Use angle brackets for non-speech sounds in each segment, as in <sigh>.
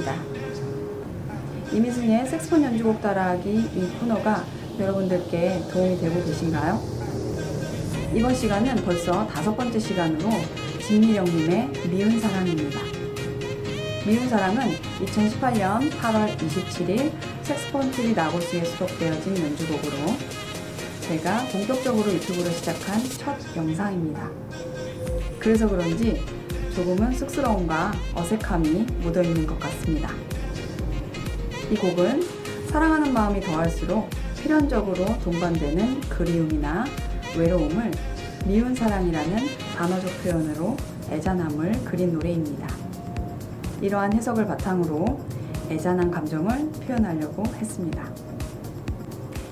임희승입니다. 임희승의 색스폰 연주곡 따라하기 이 코너가 여러분들께 도움이 되고 계신가요? 이번 시간은 벌써 다섯 번째 시간으로 진미령님의 미운 사랑입니다. 미운 사랑은 2018년 8월 27일 색스폰 TV 나고스에 수록되어진 연주곡으로 제가 본격적으로 유튜브를 시작한 첫 영상입니다. 그래서 그런지 조금은 쑥스러움과 어색함이 묻어있는 것 같습니다. 이 곡은 사랑하는 마음이 더할수록 필연적으로 동반되는 그리움이나 외로움을 미운 사랑이라는 단어적 표현으로 애잔함을 그린 노래입니다. 이러한 해석을 바탕으로 애잔한 감정을 표현하려고 했습니다.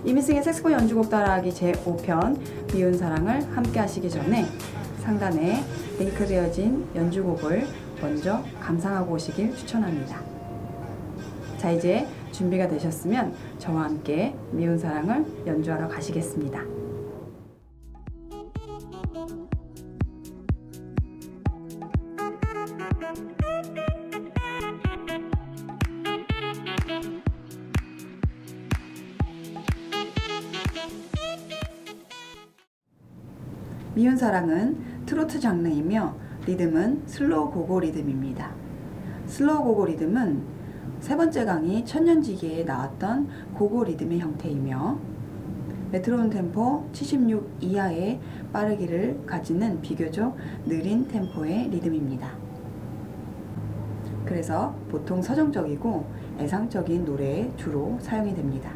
이미승의 색스폰 연주곡 따라하기 제5편 미운 사랑을 함께 하시기 전에 상단에 링크되어진 연주곡을 먼저 감상하고 오시길 추천합니다. 자 이제 준비가 되셨으면 저와 함께 미운 사랑을 연주하러 가시겠습니다. 미운 사랑은 트로트 장르이며 리듬은 slow 고고 리듬입니다. slow 고고 리듬은 세 번째 강의 천년지기에 나왔던 고고 리듬의 형태이며 메트로놈 템포 76 이하의 빠르기를 가지는 비교적 느린 템포의 리듬입니다. 그래서 보통 서정적이고 애상적인 노래에 주로 사용이 됩니다.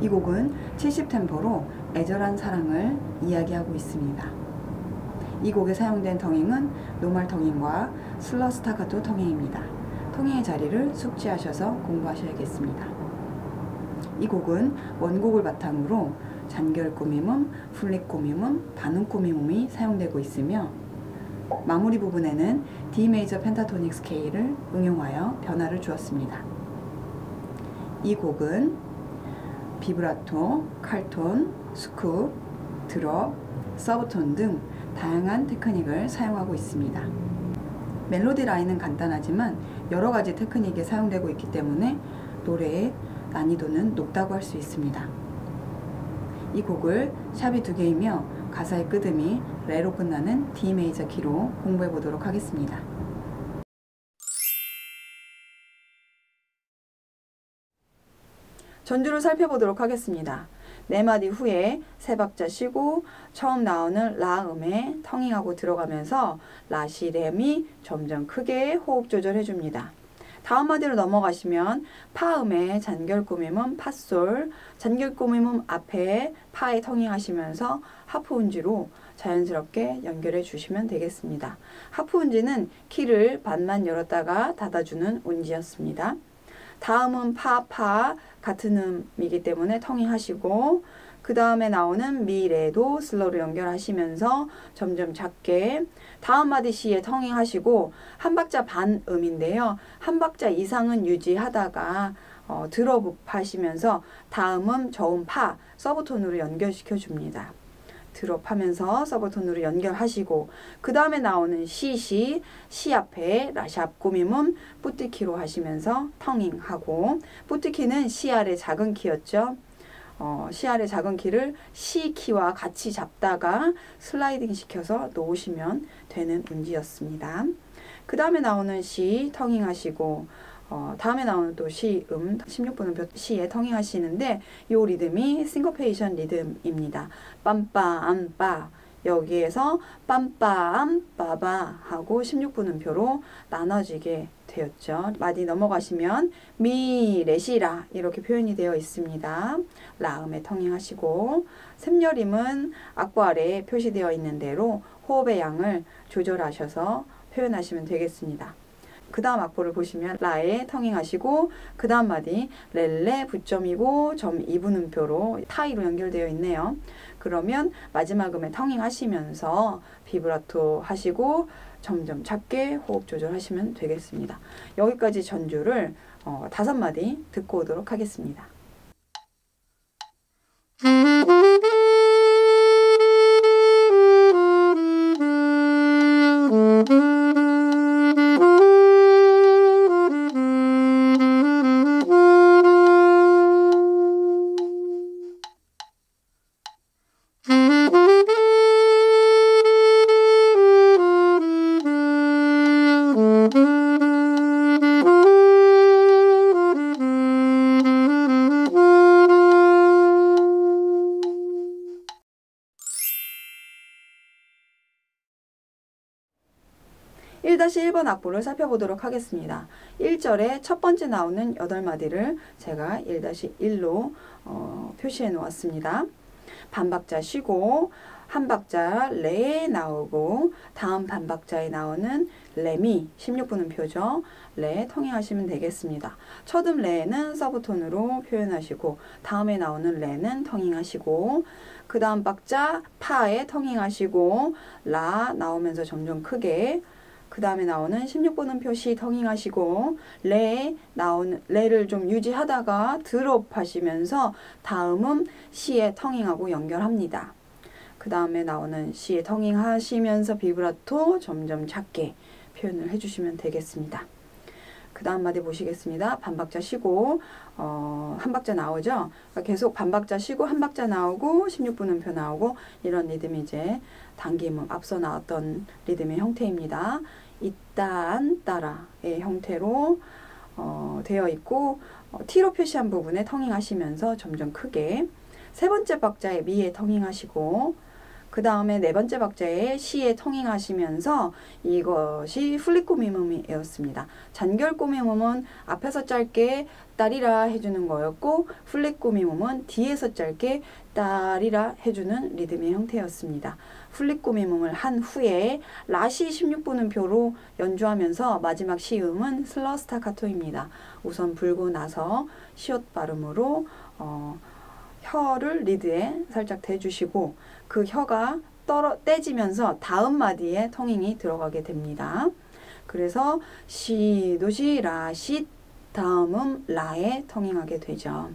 이 곡은 70 템포로 애절한 사랑을 이야기하고 있습니다. 이 곡에 사용된 tonguing은 normal tonguing과 슬러 스타카토 tonguing입니다. tonguing의 자리를 숙지하셔서 공부하셔야겠습니다. 이 곡은 원곡을 바탕으로 잔결 꾸밈음, flip 꾸밈음, 반음 꾸밈음이 사용되고 있으며 마무리 부분에는 D 메이저 펜타토닉 스케일을 응용하여 변화를 주었습니다. 이 곡은 비브라토, 칼톤, scoop, drop, subtone 등 다양한 테크닉을 사용하고 있습니다. 멜로디 라인은 간단하지만 여러 가지 테크닉이 사용되고 있기 때문에 노래의 난이도는 높다고 할 수 있습니다. 이 곡을 sharp이 두 개이며 가사의 끝음이 레로 끝나는 D 메이저 키로 공부해 보도록 하겠습니다. 전주를 살펴보도록 하겠습니다. 네 마디 후에 세 박자 쉬고 처음 나오는 라 음에 텅잉하고 들어가면서 라시렘이 점점 크게 호흡 조절해 줍니다. 다음 마디로 넘어가시면 파음의 잔결 꾸밈은 파솔, 잔결 꾸밈은 앞에 파에 텅잉하시면서 하프 운지로 자연스럽게 연결해 주시면 되겠습니다. 하프 운지는 키를 반만 열었다가 닫아주는 운지였습니다. 다음은 파, 파 같은 음이기 때문에 텅잉하시고 그 다음에 나오는 미래도 슬로로 연결하시면서 점점 작게 다음 마디 시에 텅잉 하시고 한 박자 반 음인데요. 한 박자 이상은 유지하다가 어, 드롭하시면서 다음은 저음 파 서브톤으로 연결시켜 줍니다. 드롭하면서 서브톤으로 연결하시고 그 다음에 나오는 시시 시 앞에 라 sharp 꾸밈음 뿌뜨키로 하시면서 tonguing하고 뿌뜨키는 시 아래 작은 키였죠. 어, 시 아래 작은 키를 시 키와 같이 잡다가 슬라이딩 시켜서 놓으시면 되는 운지였습니다. 그 다음에 나오는 시 tonguing 하시고 어, 다음에 나오는 또 시, 음, 16분음 시에 tonguing 하시는데 이 리듬이 syncopation 리듬입니다. 빰빰, 빠. 여기에서 빰빰, 빠바 하고 16분음표로 나눠지게 되었죠. 마디 넘어가시면 미, 레시라 이렇게 표현이 되어 있습니다. 라음에 텅잉하시고 샘여림은 악보 아래에 표시되어 있는 대로 호흡의 양을 조절하셔서 표현하시면 되겠습니다. 그 다음 악보를 보시면 라에 텅잉하시고 그 다음 마디 렐레 부점이고 점 2분음표로 타이로 연결되어 있네요. 그러면 마지막 음에 텅잉 하시면서 비브라토 하시고 점점 작게 호흡 조절하시면 되겠습니다. 여기까지 전주를 어, 다섯 마디 듣고 오도록 하겠습니다. 1-1번 악보를 살펴보도록 하겠습니다. 1절에 첫 번째 나오는 8마디를 제가 1-1로 어, 표시해 놓았습니다. 반박자 쉬고 한 박자 레 나오고 다음 반박자에 나오는 레미 16분음표죠. 레 통행하시면 되겠습니다. 첫 음 레는 서브톤으로 표현하시고 다음에 나오는 레는 통행하시고 그 다음 박자 파에 통행하시고 라 나오면서 점점 크게 그 다음에 나오는 16분음표 시 tonguing하시고 레 나오는 레를 좀 유지하다가 drop 하시면서 다음은 시에 tonguing하고 연결합니다. 그 다음에 나오는 시에 tonguing 하시면서 비브라토 점점 작게 표현을 해주시면 되겠습니다. 그 다음 마디 보시겠습니다. 반박자 쉬고 어, 한 박자 나오죠. 그러니까 계속 반박자 쉬고 한 박자 나오고 16분음표 나오고 이런 리듬이 이제 당김음 앞서 나왔던 리듬의 형태입니다. 이딴 따라의 형태로 어, 되어 있고 어, T로 표시한 부분에 터닝하시면서 점점 크게 세 번째 박자에 미에 터닝하시고 그 다음에 네 번째 박자에 시에 통행하시면서 이것이 플립꼬미음이었습니다. 잔결꼬미음은 앞에서 짧게 딸이라 해주는 거였고 플립꼬미음은 뒤에서 짧게 딸이라 해주는 리듬의 형태였습니다. 플립꼬미음을 한 후에 라시 16분음표로 연주하면서 마지막 시음은 슬러스타카토입니다. 우선 불고 나서 시옷 발음으로 어, 혀를 리드에 살짝 대주시고 그 혀가 떨어 떼지면서 다음 마디에 통행이 들어가게 됩니다. 그래서 시 도시 라 시 다음은 라에 통행하게 되죠.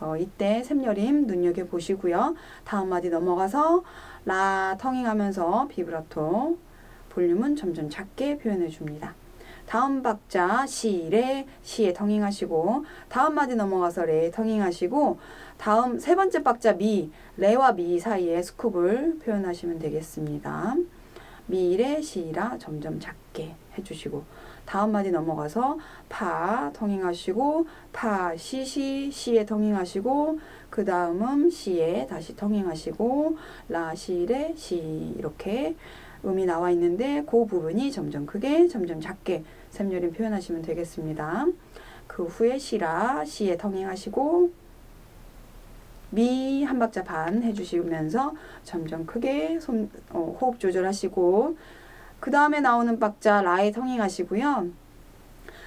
어, 이때 셈여림 눈여겨 보시고요. 다음 마디 넘어가서 라 tonguing하면서 비브라토 볼륨은 점점 작게 표현해 줍니다. 다음 박자 시 레 시에 tonguing하시고 다음 마디 넘어가서 레 tonguing하시고 다음 세 번째 박자 미, 레와 미 사이에 scoop을 표현하시면 되겠습니다. 미 레 시 라 점점 작게 해주시고 다음 마디 넘어가서 파 통행하시고 파 시시 시에 통행하시고 그 다음은 시에 다시 통행하시고 라시레 시 이렇게 음이 나와 있는데 그 부분이 점점 크게 점점 작게 샘여림 표현하시면 되겠습니다. 그 후에 시라 시에 통행하시고 미 한 박자 반 해주시면서 점점 크게 손, 어, 호흡 조절하시고 그 다음에 나오는 박자 라에 통행하시고요.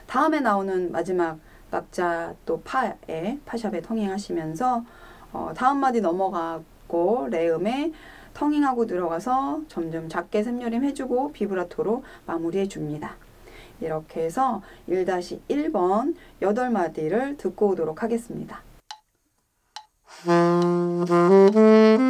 다음에 나오는 마지막 박자 또 파에 파샵에 통행하시면서 어, 다음 마디 넘어가고 레음에 통행하고 들어가서 점점 작게 샘여림 해주고 비브라토로 마무리해 줍니다. 이렇게 해서 1-1번 8마디를 듣고 오도록 하겠습니다. <laughs>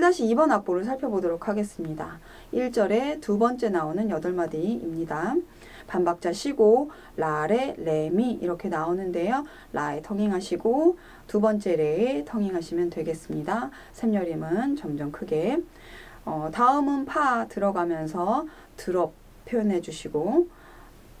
다시 2번 악보를 살펴보도록 하겠습니다. 1절에 두 번째 나오는 8마디입니다. 반박자 쉬고 라레 레미 이렇게 나오는데요. 라에 터닝하시고 두 번째 레에 터닝하시면 되겠습니다. 샘여림은 점점 크게 어, 다음은 파 들어가면서 드롭 표현해 주시고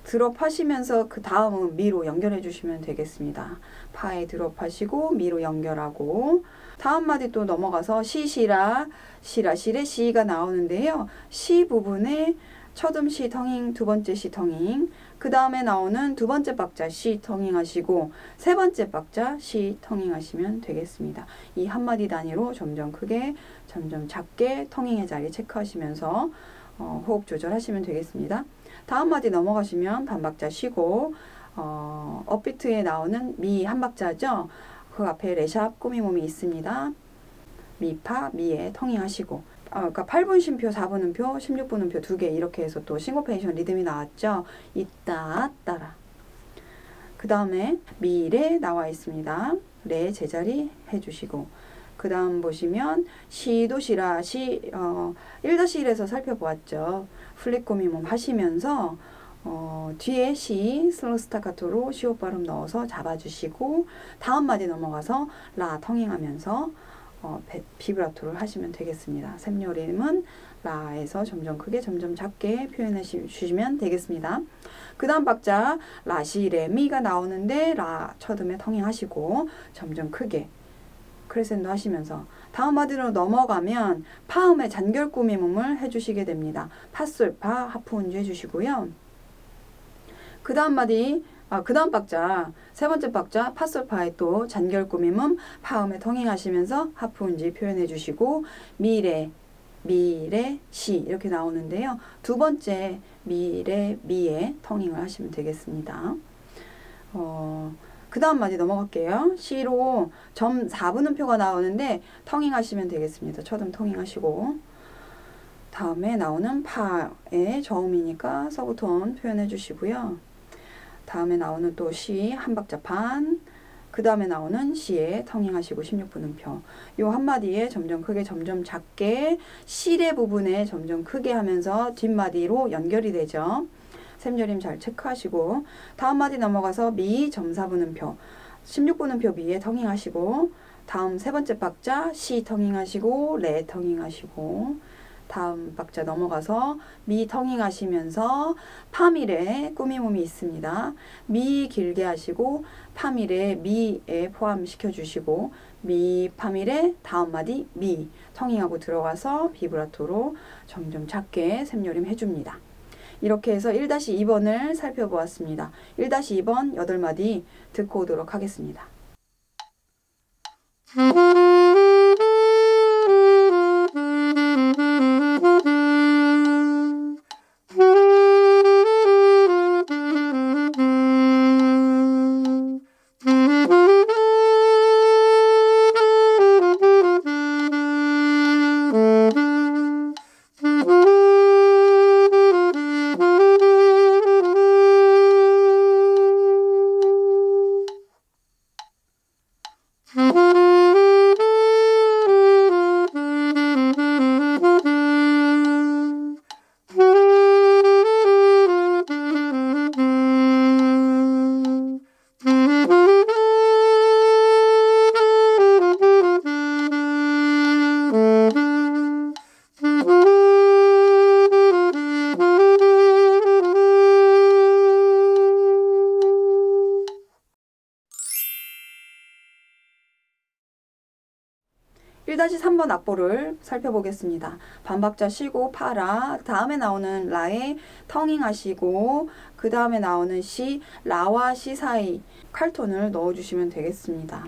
드롭 하시면서 그 다음은 미로 연결해 주시면 되겠습니다. 파에 드롭 하시고 미로 연결하고 다음 마디 또 넘어가서 시시라 시라 시레 시가 나오는데요. 시 부분에 첫 음 시 텅잉, 두 번째 시 텅잉, 그 다음에 나오는 두 번째 박자 시 텅잉 하시고 세 번째 박자 시 텅잉 하시면 되겠습니다. 이 한마디 단위로 점점 크게, 점점 작게 텅잉의 자리 체크하시면서 어, 호흡 조절하시면 되겠습니다. 다음 마디 넘어가시면 반박자 쉬고 어, upbeat에 나오는 미 한 박자죠. 그 앞에 레 sharp 꾸밈음이 있습니다. 미파 미에 tonguing하시고 아, 그러니까 8분 쉼표, 4분 음표, 16분 음표 두 개 이렇게 해서 또 syncopation 리듬이 나왔죠. 있다 따라. 그 다음에 미 레 나와 있습니다. 레 제자리 해주시고 그 다음 보시면 시도 시라 시 어, 1-1에서 살펴보았죠. flip 꾸밈음 하시면서 어, 뒤에 시 슬러 스타카토로 시옷 발음 넣어서 잡아주시고 다음 마디 넘어가서 라 텅잉하면서 어, 비브라토를 하시면 되겠습니다. 셈여림은 라에서 점점 크게 점점 작게 표현해 주시면 되겠습니다. 그 다음 박자 라시 레미가 나오는데 라 첫음에 텅잉 하시고 점점 크게 크레센도 하시면서 다음 마디로 넘어가면 파음의 잔결 꾸미음을 해주시게 됩니다. 파솔파 하프 운주 해주시고요. 그 다음 마디 아, 그 다음 박자, 세 번째 박자, 파솔파의 또 잔결 꾸밈음, 파음에 텅잉하시면서 하프운지 표현해 주시고, 미래, 미래, 시 이렇게 나오는데요. 두 번째 미래, 미에 텅잉을 하시면 되겠습니다. 어, 그 다음 마디 넘어갈게요. 시로 점 4분음표가 나오는데 텅잉 하시면 되겠습니다. 첫음 텅잉 하시고 다음에 나오는 파의 저음이니까 서브톤 표현해 주시고요. 다음에 나오는 또 시 한 박자 반, 그 다음에 나오는 시에 텅잉하시고 16분음표. 요 한마디에 점점 크게 점점 작게 실의 부분에 점점 크게 하면서 뒷마디로 연결이 되죠. 셈여림 잘 체크하시고. 다음 마디 넘어가서 미 점사분음표. 16분음표 미에 텅잉하시고. 다음 세 번째 박자 시 텅잉하시고 레 텅잉하시고 다음 박자 넘어가서 미 텅잉 하시면서 파미레 꾸밈음이 있습니다. 미 길게 하시고 파미레 미에 포함시켜 주시고 미 파미레 다음 마디 미 텅잉하고 들어가서 비브라토로 점점 작게 샘요림 해줍니다. 이렇게 해서 1-2번을 살펴보았습니다. 1-2번 8마디 듣고 오도록 하겠습니다. 악보를 살펴보겠습니다. 반박자 쉬고 파라 다음에 나오는 라에 텅잉 하시고 그 다음에 나오는 시 라와 시 사이 칼톤을 넣어주시면 되겠습니다.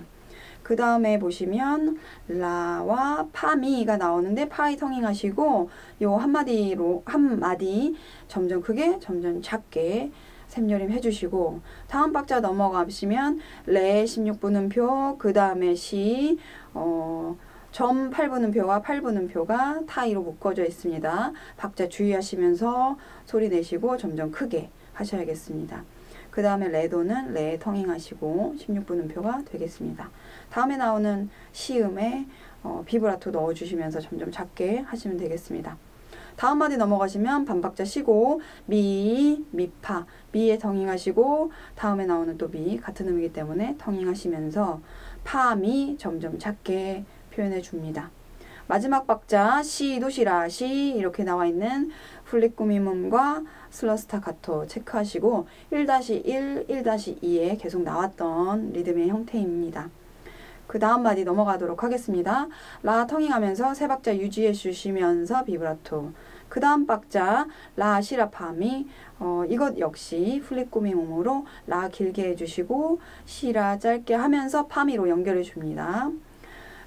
그 다음에 보시면 라와 파미가 나오는데 파이 텅잉 하시고 요 한마디로 한마디 점점 크게 점점 작게 샘여림 해주시고 다음 박자 넘어가시면 레 16분음표 그 다음에 시 어, 점 8분음표와 8분음표가 타이로 묶어져 있습니다. 박자 주의하시면서 소리 내시고 점점 크게 하셔야겠습니다. 그 다음에 레도는 레 텅잉 하시고 16분음표가 되겠습니다. 다음에 나오는 시음에 어, 비브라토 넣어주시면서 점점 작게 하시면 되겠습니다. 다음 마디 넘어가시면 반박자 쉬고 미, 미파, 미에 텅잉 하시고 다음에 나오는 또 미 같은 음이기 때문에 텅잉 하시면서 파, 미 점점 작게 표현해 줍니다. 마지막 박자 시, 도시라, 시 이렇게 나와 있는 flip 꾸밈음과 슬러스타카토 체크하시고 1-1, 1-2에 계속 나왔던 리듬의 형태입니다. 그 다음 마디 넘어가도록 하겠습니다. 라 텅잉하면서 세 박자 유지해 주시면서 비브라토 그 다음 박자 라 시라파미 어, 이것 역시 flip 꾸밈음으로 라 길게 해주시고 시라 짧게 하면서 파미로 연결해 줍니다.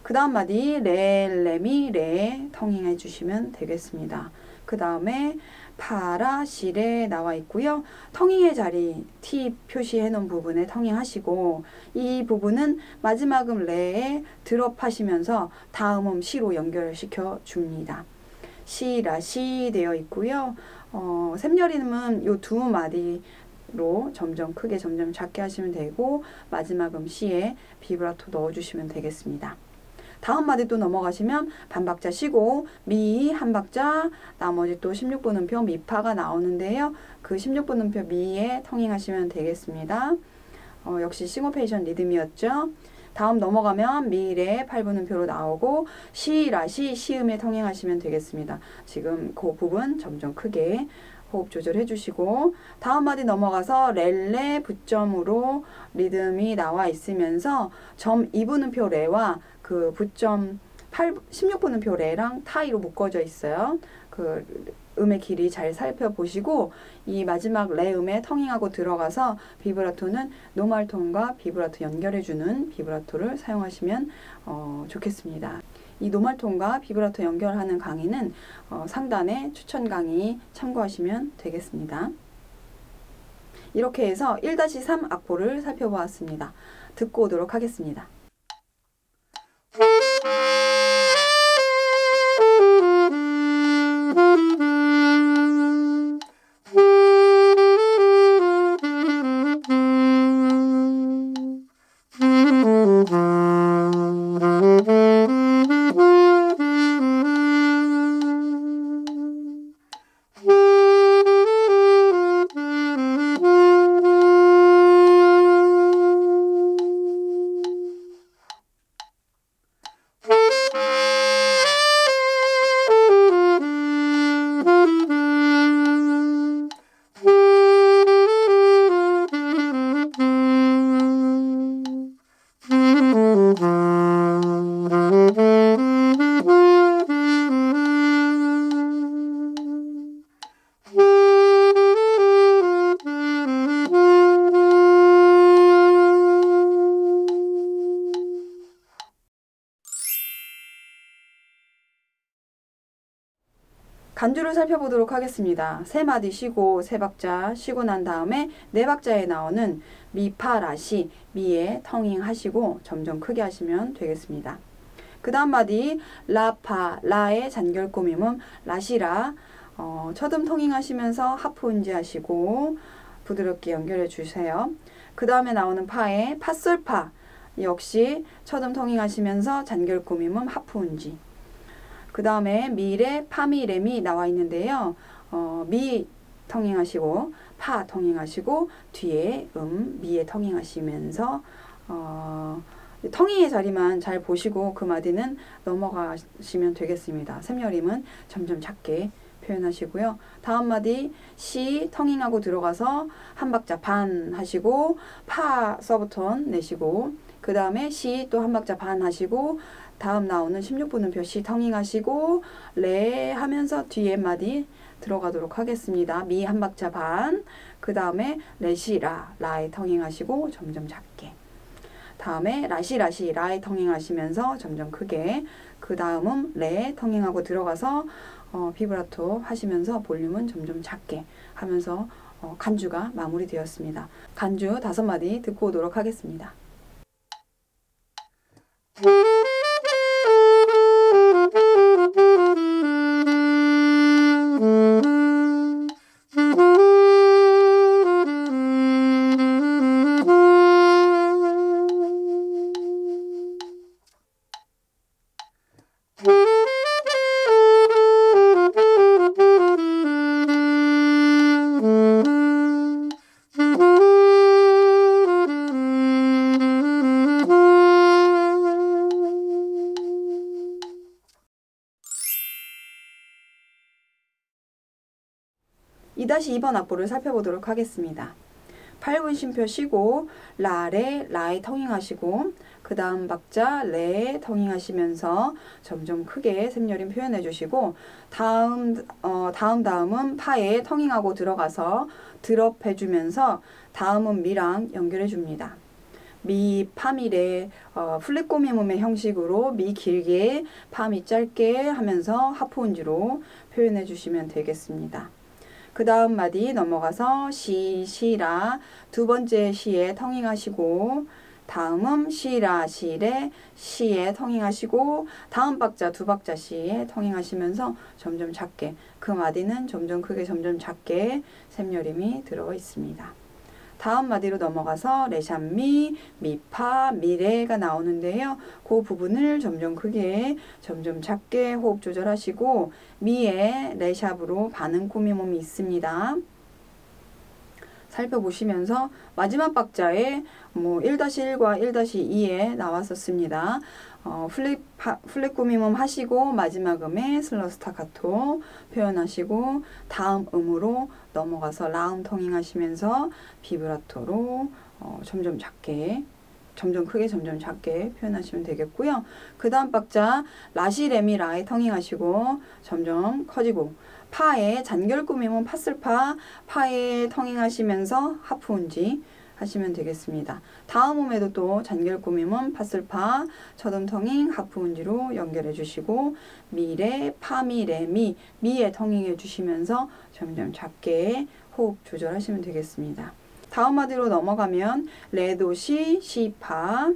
그 다음 마디 레, 레미, 레 텅잉 해주시면 되겠습니다. 그 다음에 파라 시레 나와 있고요. 텅잉의 자리 T 표시해 놓은 부분에 텅잉 하시고 이 부분은 마지막 음 레에 drop 하시면서 다음 음 시로 연결시켜 줍니다. 시 라 시 되어 있고요. 어, 셈여림은 요 두 마디로 점점 크게 점점 작게 하시면 되고 마지막 음 시에 비브라토 넣어주시면 되겠습니다. 다음 마디 또 넘어가시면 반박자 쉬고 미 한 박자 나머지 또 16분음표 미파가 나오는데요. 그 16분음표 미에 텅잉하시면 되겠습니다. 어, 역시 싱커페이션 리듬이었죠. 다음 넘어가면 미레 8분음표로 나오고 시라 시 시음에 텅잉하시면 되겠습니다. 지금 그 부분 점점 크게 호흡 조절해 주시고 다음 마디 넘어가서 레레 부점으로 리듬이 나와 있으면서 점 2분음표 레와 그 부점 8, 16분음표 레랑 타이로 묶어져 있어요. 그 음의 길이 잘 살펴보시고 이 마지막 레 음에 텅잉하고 들어가서 비브라토는 normal tone과 비브라토 연결해주는 비브라토를 사용하시면 어, 좋겠습니다. 이 노말톤과 비브라토 연결하는 강의는 어, 상단에 추천 강의 참고하시면 되겠습니다. 이렇게 해서 1-3 악보를 살펴보았습니다. 듣고 오도록 하겠습니다. 간주를 살펴보도록 하겠습니다. 세 마디 쉬고 세 박자 쉬고 난 다음에 네 박자에 나오는 미파라시 미에 텅잉 하시고 점점 크게 하시면 되겠습니다. 그 다음 마디 라파 라의 잔결 꾸밈음 라시라 어, 첫음 텅잉 하시면서 하프 운지 하시고 부드럽게 연결해 주세요. 그 다음에 나오는 파에 파솔파 역시 첫음 텅잉 하시면서 잔결 꾸밈음 하프 운지 그 다음에 미래 파미렘이 나와 있는데요. 어, 미 텅잉하시고 파 텅잉하시고 뒤에 음 미에 텅잉하시면서 어, 텅잉의 자리만 잘 보시고 그 마디는 넘어가시면 되겠습니다. 샘여림은 점점 작게 표현하시고요. 다음 마디 시 텅잉하고 들어가서 한 박자 반 하시고 파 서브톤 내시고 그 다음에 시 또 한 박자 반 하시고 다음 나오는 16분음표 시 텅잉하시고 레 하면서 뒤에 마디 들어가도록 하겠습니다. 미 한 박자 반, 그 다음에 레시 라, 라에 텅잉하시고 점점 작게. 다음에 라시 라시 라에 텅잉하시면서 점점 크게. 그 다음은 레 텅잉하고 들어가서 어, 비브라토 하시면서 볼륨은 점점 작게 하면서 어, 간주가 마무리되었습니다. 간주 다섯 마디 듣고 오도록 하겠습니다. 2번 악보를 살펴보도록 하겠습니다. 8분 쉼표 쉬고 라레 라에 텅잉 하시고 그 다음 박자 레 텅잉 하시면서 점점 크게 셈여림 표현해 주시고 다음 어, 다음 다음 음은 파에 텅잉하고 들어가서 drop 해주면서 다음 음 미랑 연결해 줍니다. 미, 파미레, 어, flip 꾸밈음의 형식으로 미 길게, 파미 짧게 하면서 half 운지로 표현해 주시면 되겠습니다. 그 다음 마디 넘어가서 시, 시라 두 번째 시에 터닝하시고 다음은 시라, 시레, 시에 터닝하시고 다음 박자 두 박자 시에 터닝하시면서 점점 작게 그 마디는 점점 크게 점점 작게 샘여림이 들어가 있습니다. 다음 마디로 넘어가서 레샴미, 미파, 미레가 나오는데요. 그 부분을 점점 크게, 점점 작게 호흡 조절하시고 미에 레 sharp으로 반음 꾸밈음이 있습니다. 살펴보시면서 마지막 박자에 뭐 1-1과 1-2에 나왔었습니다. 어, flip, flip 꾸밈음 하시고 마지막 음에 슬러 스타카토 표현하시고 다음 음으로 넘어가서 라 음 텅잉 하시면서 비브라토로 어, 점점 작게 점점 크게 점점 작게 표현하시면 되겠고요. 그 다음 박자 라시 레미 라에 텅잉 하시고 점점 커지고 파에 잔결 꾸밈음 파솔파 파에 텅잉 하시면서 half 운지 하시면 되겠습니다. 다음 음에도 또 잔결 꾸밈음 파솔파, 첫음텅잉, half 운지로 연결해 주시고 미레, 파미레, 미, 미에 텅잉 해 주시면서 점점 작게 호흡 조절하시면 되겠습니다. 다음 마디로 넘어가면 레도시, 시파,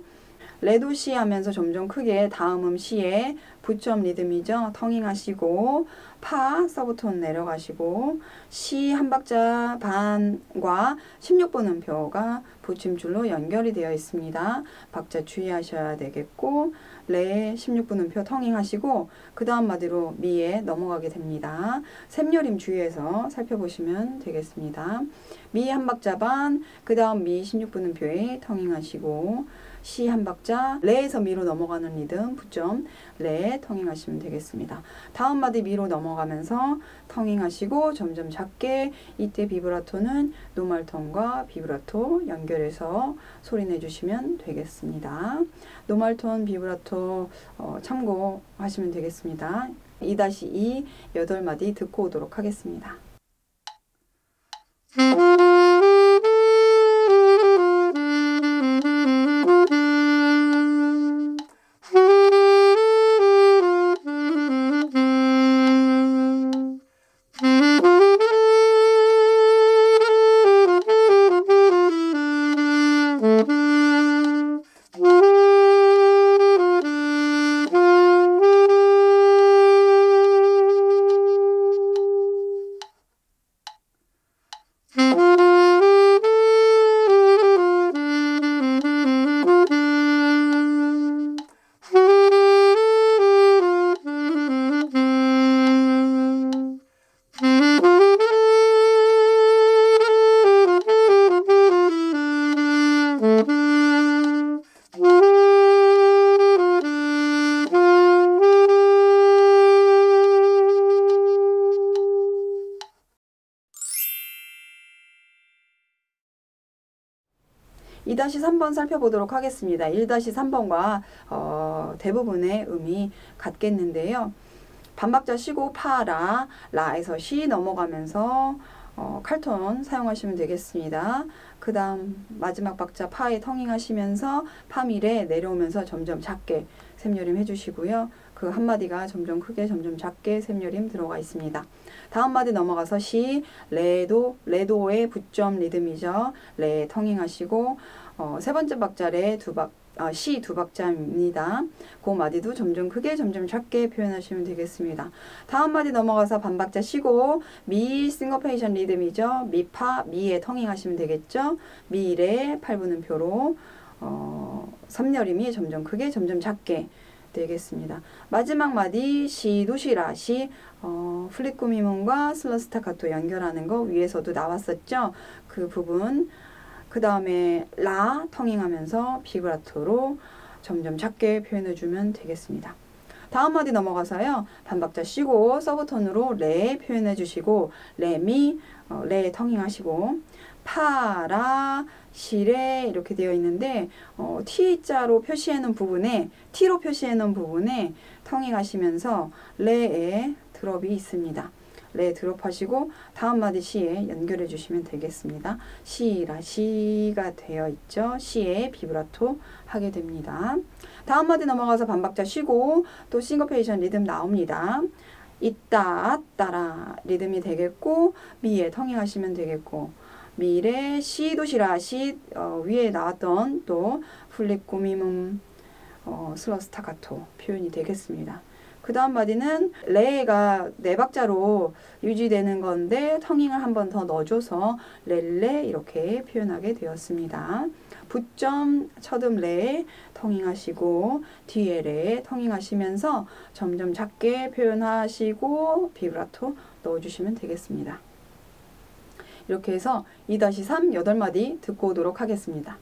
레도시 하면서 점점 크게 다음 음 시에 부점 리듬이죠. 텅잉 하시고 파 subtone 내려가시고 시 한 박자 반과 16분 음표가 붙임줄로 연결이 되어 있습니다. 박자 주의하셔야 되겠고 레 16분 음표 텅잉 하시고 그 다음 마디로 미에 넘어가게 됩니다. 셈여림 주의해서 살펴보시면 되겠습니다. 미 한 박자 반, 그 다음 미 16분 음표에 텅잉 하시고 시 한 박자 레에서 미로 넘어가는 리듬 부점 레 텅잉하시면 되겠습니다. 다음 마디 미로 넘어가면서 텅잉하시고 점점 작게 이때 비브라토는 normal tone과 비브라토 연결해서 소리 내주시면 되겠습니다. normal tone 비브라토 어, 참고하시면 되겠습니다. 2-2 8마디 듣고 오도록 하겠습니다. 다시 3번 살펴보도록 하겠습니다. 1-3번과 어, 대부분의 음이 같겠는데요. 반박자 쉬고 파라, 라에서 시 넘어가면서 어, 칼톤 사용하시면 되겠습니다. 그 다음 마지막 박자 파에 텅잉 하시면서 파밀에 내려오면서 점점 작게 샘여림 해주시고요. 그 한마디가 점점 크게 점점 작게 샘여림 들어가 있습니다. 다음 마디 넘어가서 시, 레도, 레도의 부점 리듬이죠. 레 tonguing 하시고 어, 세 번째 박자에 두 박, 아, 시 두 박자입니다. 그 마디도 점점 크게 점점 작게 표현하시면 되겠습니다. 다음 마디 넘어가서 반박자 쉬고 미 싱커페이션 리듬이죠. 미파 미에 tonguing 하시면 되겠죠. 미레 8분음표로 어, 셈여림이 점점 크게 점점 작게 되겠습니다. 마지막 마디 시 도시라 시 어, flip 꾸밈음과 슬러스타카토 연결하는 거 위에서도 나왔었죠. 그 부분 그 다음에 라 tonguing하면서 비브라토로 점점 작게 표현해주면 되겠습니다. 다음 마디 넘어가서요. 반박자 쉬고 subtone으로 레 표현해 주시고 레미 어, 레 tonguing하시고 파라 시레 이렇게 되어 있는데 어, T자로 표시해 놓은 부분에 T로 표시해 놓은 부분에 tonguing하시면서 레에 drop이 있습니다. 레 drop하시고 다음 마디 시에 연결해 주시면 되겠습니다. 시라 시가 되어 있죠. 시에 비브라토 하게 됩니다. 다음 마디 넘어가서 반박자 쉬고 또 싱커페이션 리듬 나옵니다. 있다 따라 리듬이 되겠고 미에 tonguing하시면 되겠고 미레 시도시라 시 어, 위에 나왔던 또 flip 꾸밈음 어, 슬러스타카토 표현이 되겠습니다. 그 다음 마디는 레가 네 박자로 유지되는 건데 tonguing을 한 번 더 넣어줘서 레레 이렇게 표현하게 되었습니다. 부점 첫음 레 tonguing하시고 뒤에 레 tonguing하시면서 점점 작게 표현하시고 비브라토 넣어주시면 되겠습니다. 이렇게 해서 2-3 8마디 듣고 오도록 하겠습니다.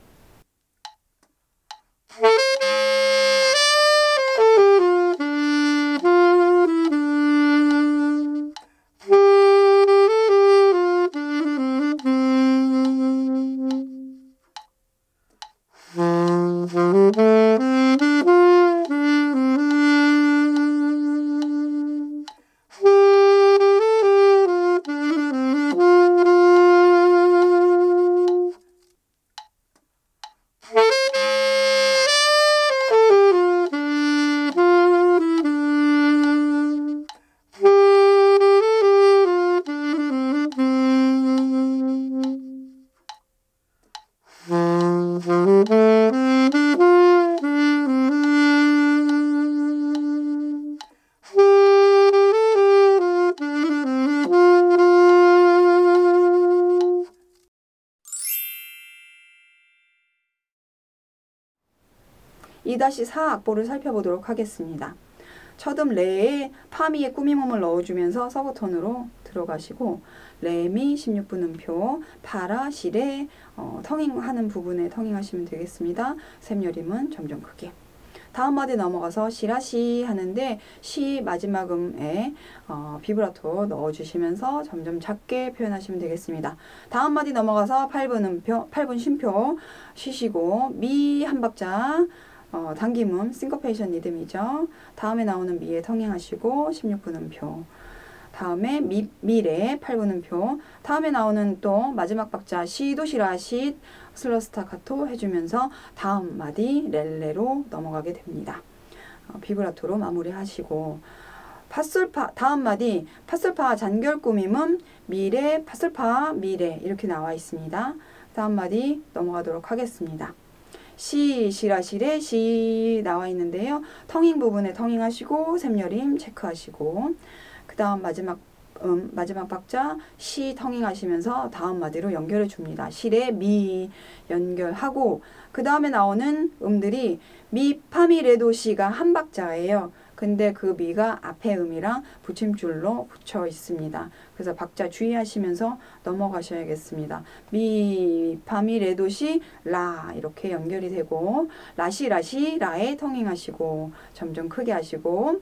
(2-4) 악보를 살펴보도록 하겠습니다. 첫음 레에 파미의 꾸미몸을 넣어주면서 서브톤으로 들어가시고 레미 16분 음표 파라 시레 어, 텅잉하는 부분에 텅잉하시면 되겠습니다. 샘여림은 점점 크게 다음 마디 넘어가서 시라시 하는데 시 마지막 음에 어, 비브라토 넣어주시면서 점점 작게 표현하시면 되겠습니다. 다음 마디 넘어가서 8분 음표, 8분 쉼표 쉬시고 미 한 박자 어, 당김음 싱커페이션 리듬이죠. 다음에 나오는 미에 tonguing하시고 16분음표 다음에 미, 미레 8분음표 다음에 나오는 또 마지막 박자 시도 시라 시 슬러스타카토 해주면서 다음 마디 레레로 넘어가게 됩니다. 어, 비브라토로 마무리하시고 파솔파 다음 마디 파솔파 잔결 꾸밈음 미래 파솔파 미래 이렇게 나와 있습니다. 다음 마디 넘어가도록 하겠습니다. 시, 시라시레, 시 나와 있는데요. 텅잉 부분에 텅잉 하시고 샘여림 체크하시고 그 다음 마지막 음, 마지막 박자 시 텅잉 하시면서 다음 마디로 연결해 줍니다. 시레 미 연결하고 그 다음에 나오는 음들이 미 파미 레도 시가 한 박자예요. 근데 그 미가 앞에 음이랑 붙임줄로 붙여 있습니다. 그래서 박자 주의하시면서 넘어가셔야겠습니다. 미, 파미, 레도시, 라 이렇게 연결이 되고 라시, 라시, 라에 tonguing하시고 점점 크게 하시고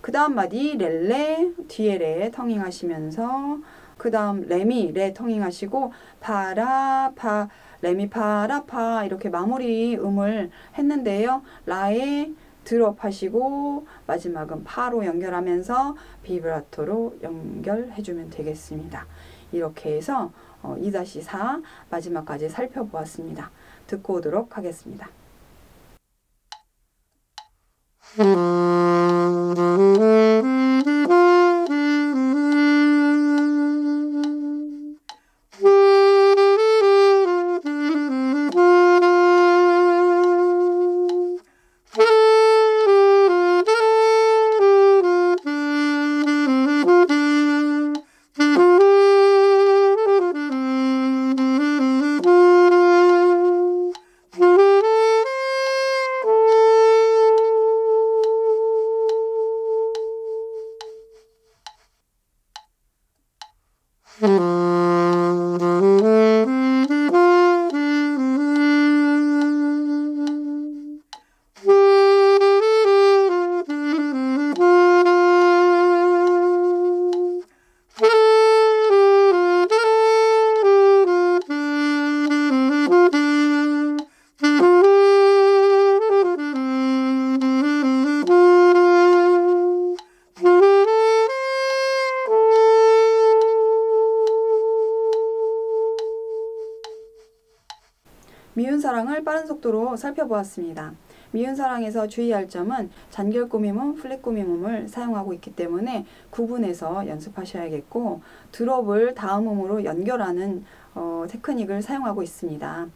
그 다음 마디 레레, 뒤에 레 tonguing하시면서 그 다음 레미, 레 tonguing하시고 파라, 파, 레미, 파라, 파 이렇게 마무리 음을 했는데요. 라에 드롭하시고 마지막은 파로 연결하면서 비브라토로 연결해주면 되겠습니다. 이렇게 해서 어, 2-4 마지막까지 살펴보았습니다. 듣고 오도록 하겠습니다. <laughs> 속도로 살펴보았습니다. 미운 사랑에서 주의할 점은 잔결 꾸밈음, 플랫 꾸밈음을 사용하고 있기 때문에 구분해서 연습하셔야겠고 드롭을 다음 음으로 연결하는 어, 테크닉을 사용하고 있습니다.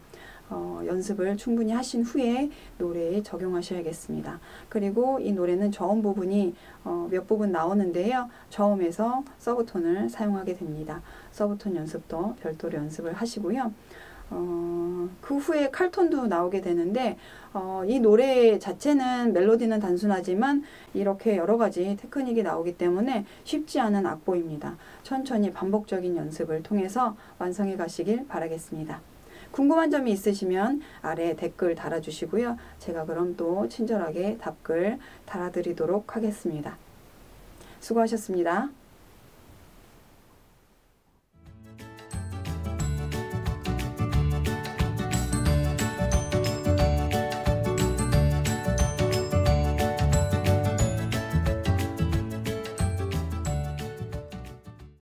어, 연습을 충분히 하신 후에 노래에 적용하셔야겠습니다. 그리고 이 노래는 저음 부분이 어, 몇 부분 나오는데요. 저음에서 서브톤을 사용하게 됩니다. 서브톤 연습도 별도로 연습을 하시고요. 어, 그 후에 칼톤도 나오게 되는데 어, 이 노래 자체는 멜로디는 단순하지만 이렇게 여러 가지 테크닉이 나오기 때문에 쉽지 않은 악보입니다. 천천히 반복적인 연습을 통해서 완성해 가시길 바라겠습니다. 궁금한 점이 있으시면 아래 댓글 달아주시고요. 제가 그럼 또 친절하게 답글 달아드리도록 하겠습니다. 수고하셨습니다.